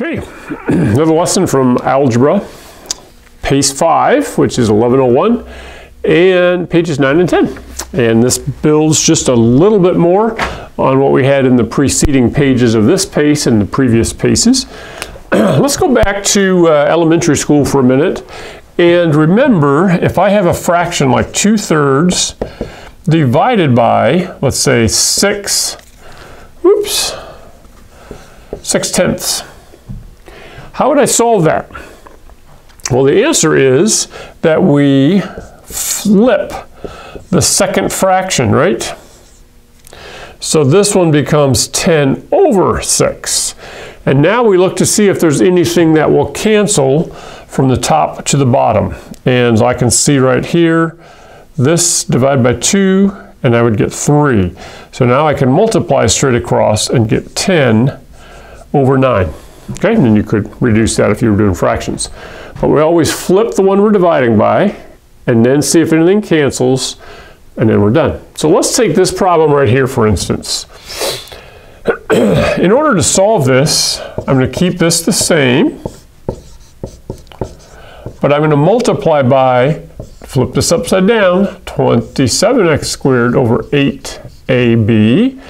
Okay, another lesson from algebra, pace 5, which is 1101, and pages 9 and 10. And this builds just a little bit more on what we had in the preceding pages of this pace and the previous paces. Let's go back to uh, elementary school for a minute. And remember, if I have a fraction like 2 thirds divided by, let's say, 6, whoops, 6 tenths. How would I solve that? Well, the answer is that we flip the second fraction, right? So this one becomes 10 over 6. And now we look to see if there's anything that will cancel from the top to the bottom. And I can see right here, this divided by 2, and I would get 3. So now I can multiply straight across and get 10 over 9. Okay, and then you could reduce that if you were doing fractions. But we always flip the one we're dividing by and then see if anything cancels and then we're done. So let's take this problem right here for instance. In order to solve this, I'm going to keep this the same, but I'm going to multiply by, flip this upside down, 27x squared over 8ab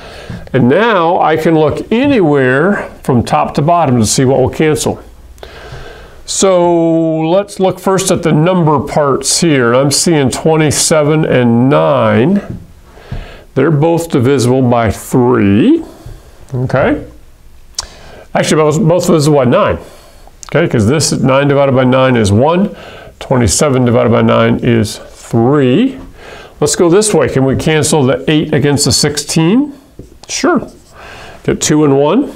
and now I can look anywhere from top to bottom to see what will cancel. So let's look first at the number parts here. I'm seeing 27 and 9. They're both divisible by 3. Okay. Actually, both, both divisible by 9. Okay, because this 9 divided by 9 is 1. 27 divided by 9 is 3. Let's go this way. Can we cancel the 8 against the 16? Sure. Get 2 and 1.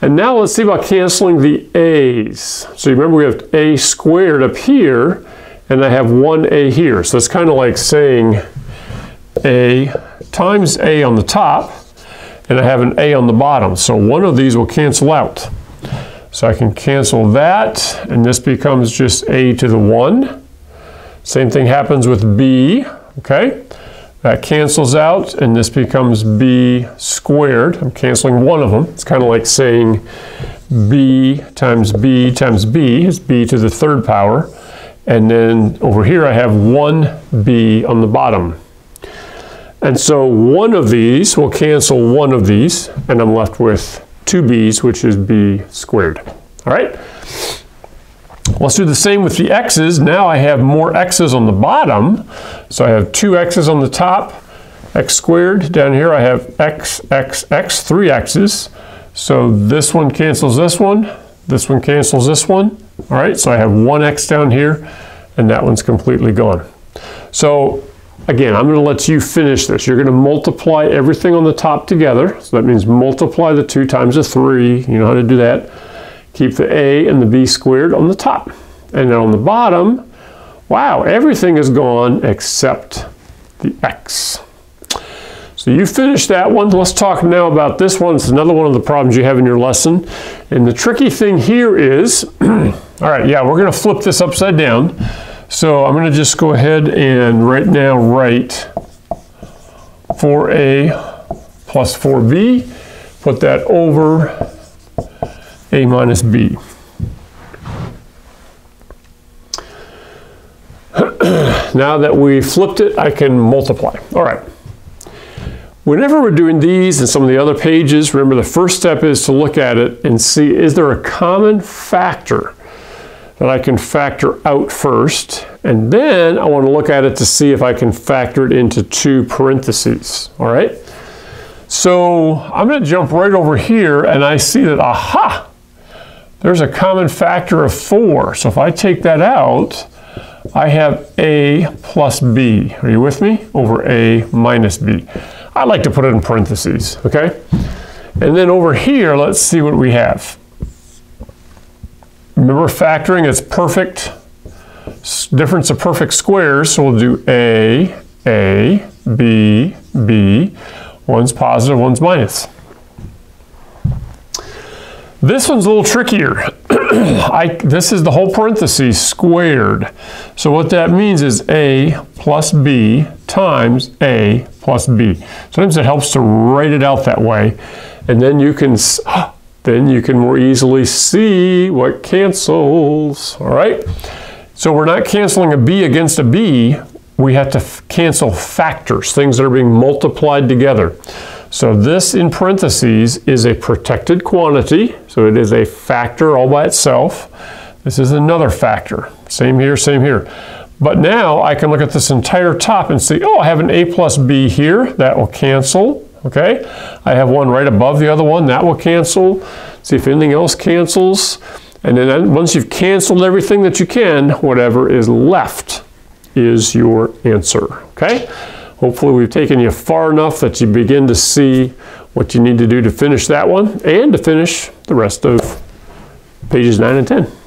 And now let's see about canceling the a's. So you remember we have a squared up here, and I have 1a here. So it's kind of like saying a times a on the top, and I have an a on the bottom. So one of these will cancel out. So I can cancel that, and this becomes just a to the 1. Same thing happens with b, okay? That cancels out and this becomes b squared. I'm canceling one of them. It's kind of like saying b times b times b is b to the third power. And then over here I have 1b on the bottom. And so one of these will cancel one of these and I'm left with two b's which is b squared. All right? Let's do the same with the x's. Now I have more x's on the bottom. So I have two x's on the top, x squared. Down here I have x, x, x, three x's. So this one cancels this one. This one cancels this one. All right, so I have one x down here, and that one's completely gone. So again, I'm going to let you finish this. You're going to multiply everything on the top together. So that means multiply the 2 times the 3. You know how to do that. Keep the a and the b squared on the top. And then on the bottom, wow, everything is gone except the x. So you finished that one. Let's talk now about this one. It's another one of the problems you have in your lesson. And the tricky thing here is, all right, yeah, we're going to flip this upside down. So I'm going to just go ahead and right now write 4a plus 4b, put that over a minus b. now that we flipped it, I can multiply. All right. Whenever we're doing these and some of the other pages, remember the first step is to look at it and see is there a common factor that I can factor out first, and then I want to look at it to see if I can factor it into two parentheses, all right? So I'm going to jump right over here and I see that, aha, there's a common factor of 4. So if I take that out, I have a plus b. Are you with me? Over a minus b. I like to put it in parentheses, okay? And then over here, let's see what we have. Remember factoring, it's perfect, difference of perfect squares. So we'll do a, a, b, b. One's positive, one's minus. This one's a little trickier. I, this is the whole parentheses squared. So what that means is A plus B times A plus B. Sometimes it helps to write it out that way. And then you can, then you can more easily see what cancels, all right? So we're not canceling a b against a b, we have to cancel factors, things that are being multiplied together. So this in parentheses is a protected quantity, so it is a factor all by itself. This is another factor, same here, same here. But now I can look at this entire top and see, oh, I have an a plus b here, that will cancel, okay? I have one right above the other one, that will cancel. See if anything else cancels. And then once you've canceled everything that you can, whatever is left is your answer, okay? Hopefully we've taken you far enough that you begin to see what you need to do to finish that one and to finish the rest of pages 9 and 10.